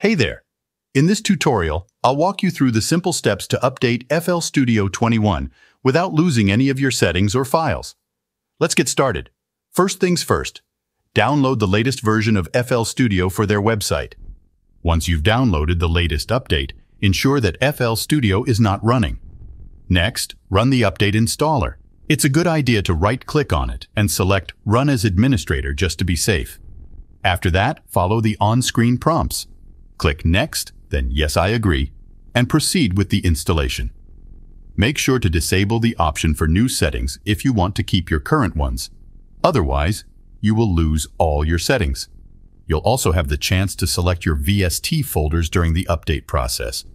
Hey there! In this tutorial, I'll walk you through the simple steps to update FL Studio 21 without losing any of your settings or files. Let's get started. First things first, download the latest version of FL Studio for their website. Once you've downloaded the latest update, ensure that FL Studio is not running. Next, run the update installer. It's a good idea to right-click on it and select Run as Administrator just to be safe. After that, follow the on-screen prompts. Click Next, then Yes, I agree, and proceed with the installation. Make sure to disable the option for new settings if you want to keep your current ones. Otherwise, you will lose all your settings. You'll also have the chance to select your VST folders during the update process.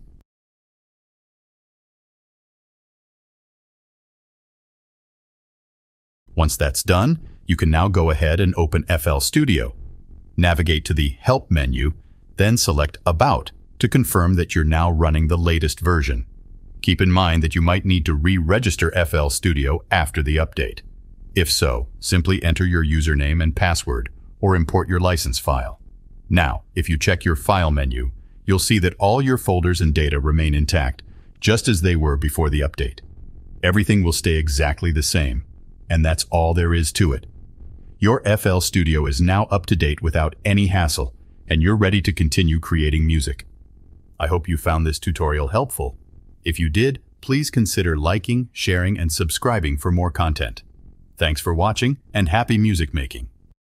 Once that's done, you can now go ahead and open FL Studio. Navigate to the Help menu, then select About to confirm that you're now running the latest version. Keep in mind that you might need to re-register FL Studio after the update. If so, simply enter your username and password or import your license file. Now, if you check your File menu, you'll see that all your folders and data remain intact, just as they were before the update. Everything will stay exactly the same, and that's all there is to it. Your FL Studio is now up to date without any hassle, and you're ready to continue creating music. I hope you found this tutorial helpful. If you did, please consider liking, sharing, and subscribing for more content. Thanks for watching, and happy music making!